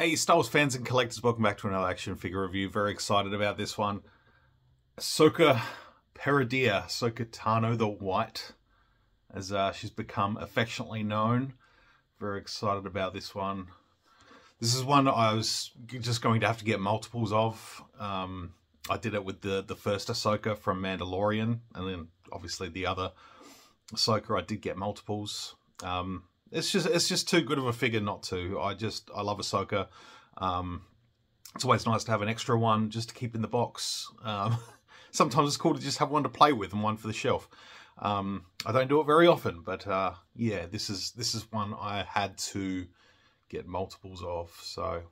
Hey, Star Wars fans and collectors, welcome back to another action figure review. Very excited about this one. Ahsoka Peridea, Ahsoka Tano the White, as uh, she's become affectionately known. Very excited about this one. This is one I was just going to have to get multiples of. Um, I did it with the, the first Ahsoka from Mandalorian, and then obviously the other Ahsoka I did get multiples. Um, it's just it's just too good of a figure not to. I just I love Ahsoka. Um, it's always nice to have an extra one just to keep in the box. Um, sometimes it's cool to just have one to play with and one for the shelf. Um, I don't do it very often, but uh, yeah, this is this is one I had to get multiples of. So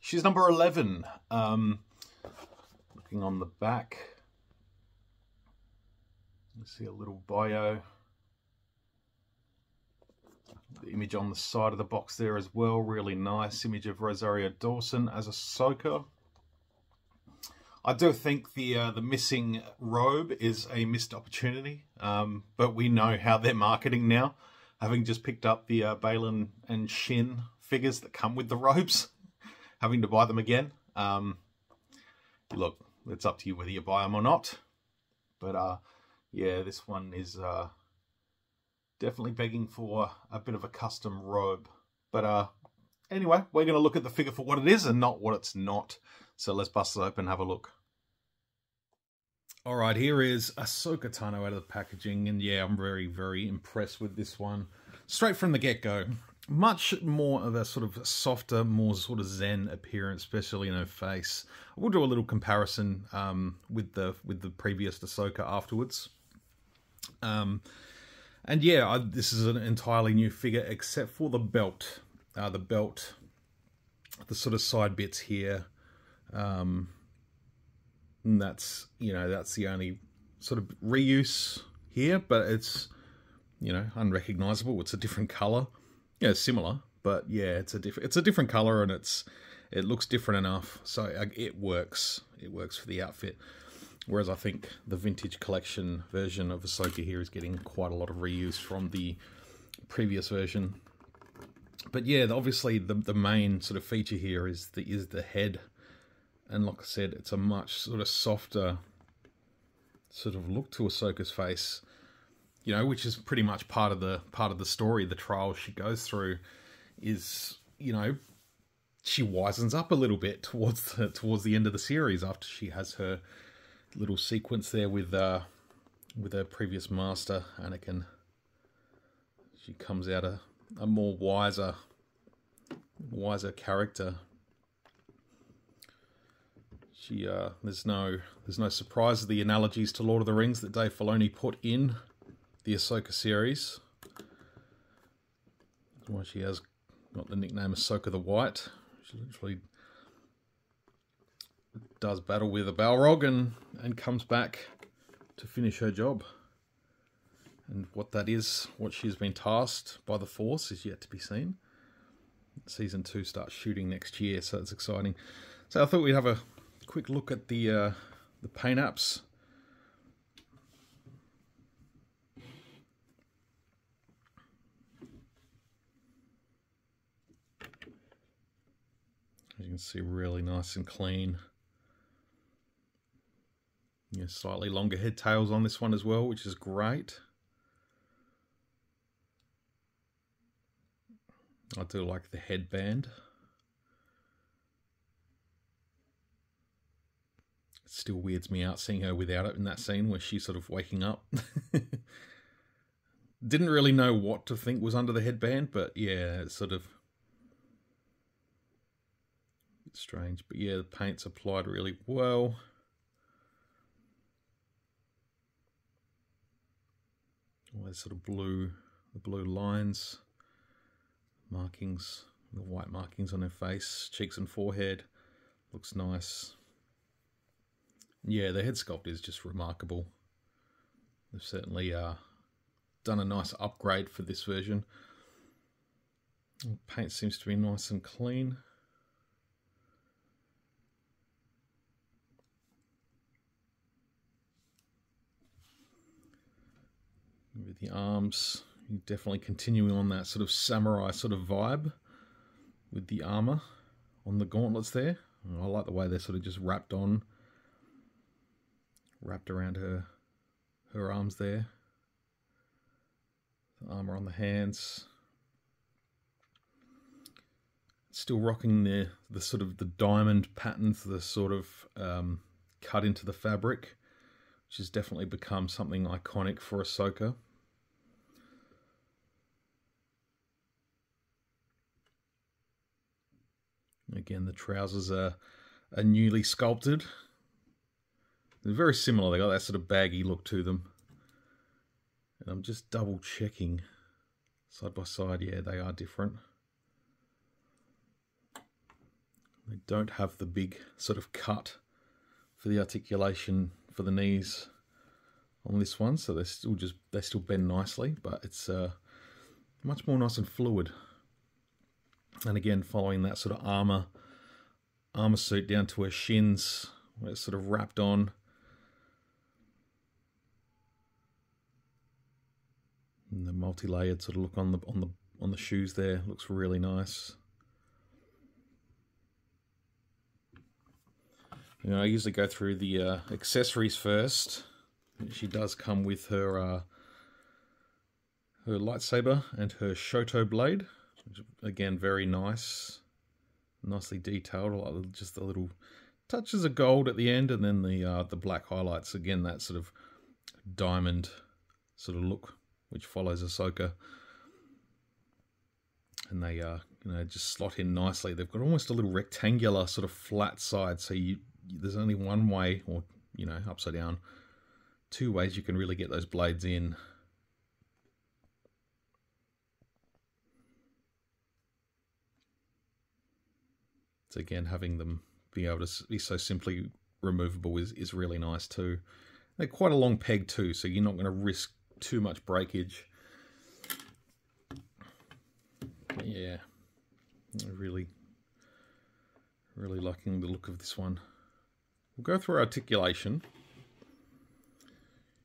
she's number eleven. Um, looking on the back, you see a little bio the image on the side of the box there as well. Really nice image of Rosario Dawson as Ahsoka. I do think the uh, the missing robe is a missed opportunity, um, but we know how they're marketing now. Having just picked up the uh, Baylan and Shin figures that come with the robes, having to buy them again. Um, look, it's up to you whether you buy them or not. But uh, yeah, this one is uh, definitely begging for a bit of a custom robe. But uh, anyway, we're going to look at the figure for what it is and not what it's not. So let's bust it open and have a look. All right, here is Ahsoka Tano out of the packaging. And yeah, I'm very, very impressed with this one. Straight from the get-go. Much more of a sort of softer, more sort of zen appearance, especially in her face. I will do a little comparison um, with the with the previous Ahsoka afterwards. Um, and yeah, I, this is an entirely new figure except for the belt. Uh, the belt, the sort of side bits here. Um, that's, you know, that's the only sort of reuse here, but it's, you know, unrecognizable. It's a different color. Yeah, similar, but yeah, it's a different, it's a different color and it's, it looks different enough. So uh, it works. It works for the outfit. Whereas I think the vintage collection version of Ahsoka here is getting quite a lot of reuse from the previous version. But yeah, obviously the the main sort of feature here is the is the head. And like I said, it's a much sort of softer sort of look to Ahsoka's face. You know, which is pretty much part of the part of the story, the trial she goes through is, you know, she wisens up a little bit towards the towards the end of the series after she has her little sequence there with uh, with her previous master, Anakin. She comes out a, a more wiser, wiser character. She uh, there's no there's no surprise of the analogies to Lord of the Rings that Dave Filoni put in the Ahsoka series. That's why she has got the nickname Ahsoka the White. She literally does battle with a Balrog and, and comes back to finish her job. And what that is, what she's been tasked by the Force, is yet to be seen. Season 2 starts shooting next year, so it's exciting. So I thought we'd have a quick look at the, uh, the paint apps. As you can see, really nice and clean. Yeah, slightly longer head tails on this one as well, which is great. I do like the headband. It still weirds me out seeing her without it in that scene where she's sort of waking up. Didn't really know what to think was under the headband, but yeah, it's sort of strange. But yeah, the paint's applied really well. All those sort of blue, the blue lines, markings, the white markings on her face, cheeks and forehead. Looks nice. Yeah, the head sculpt is just remarkable. They've certainly uh, done a nice upgrade for this version. Paint seems to be nice and clean. The arms. Definitely continuing on that sort of samurai sort of vibe with the armor on the gauntlets there. I like the way they're sort of just wrapped on, wrapped around her her arms there. The armor on the hands. Still rocking the the sort of the diamond patterns, the sort of um, cut into the fabric, which has definitely become something iconic for Ahsoka. Again, the trousers are, are newly sculpted. They're very similar. They got that sort of baggy look to them. And I'm just double checking side by side. Yeah, they are different. They don't have the big sort of cut for the articulation for the knees on this one. So they still just they still bend nicely, but it's uh, much more nice and fluid. And again, following that sort of armor armor suit down to her shins, where it's sort of wrapped on. And the multi-layered sort of look on the on the on the shoes there looks really nice. You know, I usually go through the uh, accessories first. She does come with her uh, her lightsaber and her Shoto blade, again very nice, nicely detailed. Just the little touches of gold at the end, and then the uh, the black highlights. Again, that sort of diamond sort of look which follows Ahsoka. And they uh, you know just slot in nicely. They've got almost a little rectangular sort of flat side, so you there's only one way, or you know upside down, two ways you can really get those blades in. So again, having them be able to be so simply removable is, is really nice too. They're quite a long peg too, so you're not going to risk too much breakage. yeah, really, really liking the look of this one. We'll go through articulation.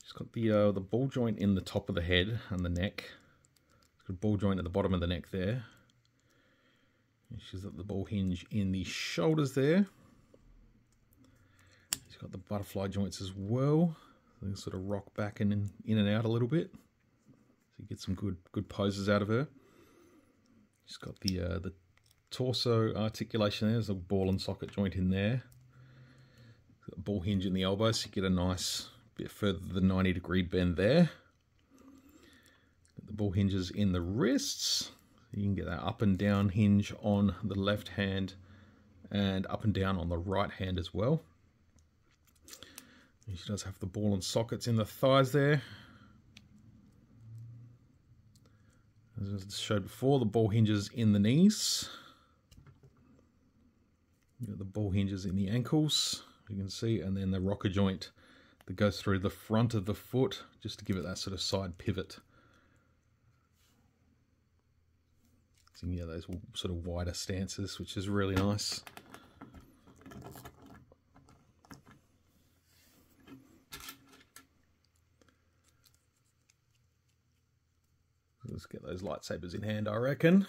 It's got the uh, the ball joint in the top of the head and the neck. She's got a ball joint at the bottom of the neck there. She's got the ball hinge in the shoulders there. She's got the butterfly joints as well. They sort of rock back and in and out a little bit. So you get some good good poses out of her. She's got the uh, the torso articulation there. There's a ball and socket joint in there. ball hinge in the elbow, so you get a nice bit further than 90 degree bend there. The ball hinges in the wrists. You can get that up and down hinge on the left hand and up and down on the right hand as well. She does have the ball and sockets in the thighs there. As I showed before, the ball hinges in the knees. The ball hinges in the ankles, you can see, and then the rocker joint that goes through the front of the foot just to give it that sort of side pivot. Yeah, those sort of wider stances, which is really nice. Let's get those lightsabers in hand, I reckon.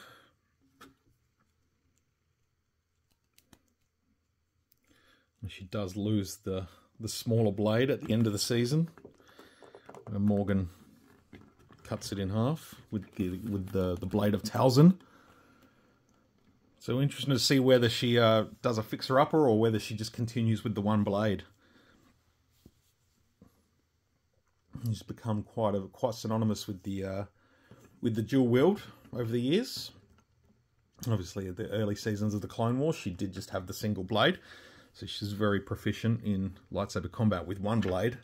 She does lose the, the smaller blade at the end of the season. Where Morgan cuts it in half with the, with the, the blade of Talzin. So interesting to see whether she uh, does a fixer-upper or whether she just continues with the one blade. She's become quite a quite synonymous with the uh, with the dual wield over the years. Obviously, at the early seasons of the Clone Wars, she did just have the single blade. So she's very proficient in lightsaber combat with one blade.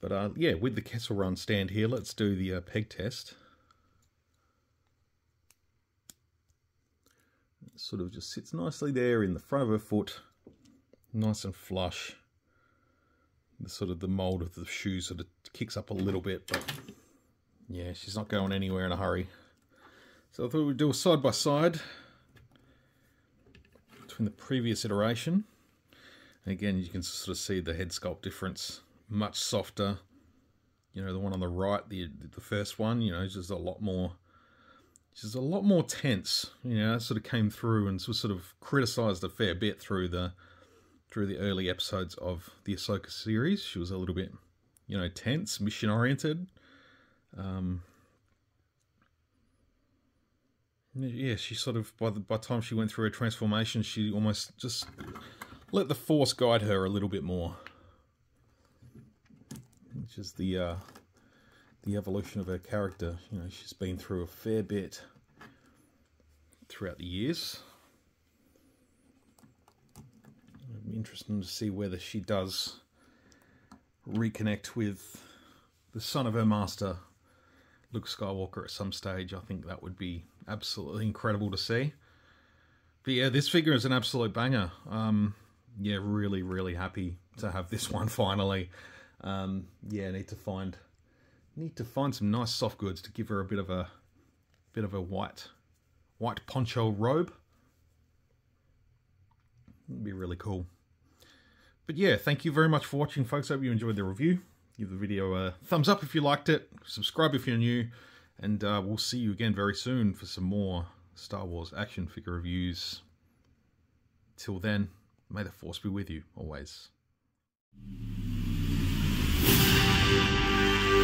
But uh, yeah, with the Kessel Run stand here, let's do the uh, peg test. Sort of just sits nicely there in the front of her foot, nice and flush. The sort of the mold of the shoe sort of kicks up a little bit, but yeah, she's not going anywhere in a hurry. So I thought we'd do a side by side between the previous iteration. And again, you can sort of see the head sculpt difference. Much softer. You know, the one on the right, the the first one, you know, just a lot more She's a lot more tense. You know, sort of came through and was sort of criticised a fair bit through the through the early episodes of the Ahsoka series. She was a little bit, you know, tense, mission oriented. Um, yeah, she sort of by the by the time she went through her transformation, she almost just let the force guide her a little bit more, which is the uh, the evolution of her character. You know, she's been through a fair bit throughout the years. Interesting to see whether she does reconnect with the son of her master, Luke Skywalker, at some stage. I think that would be absolutely incredible to see. But yeah, this figure is an absolute banger. Um, yeah, really, really happy to have this one finally. Um, yeah, need to find need to find some nice soft goods to give her a bit of a bit of a white white poncho robe. It'd be really cool. But yeah, thank you very much for watching, folks. Hope you enjoyed the review. Give the video a thumbs up if you liked it. Subscribe if you're new. And uh, we'll see you again very soon for some more Star Wars action figure reviews. Till then, may the Force be with you always.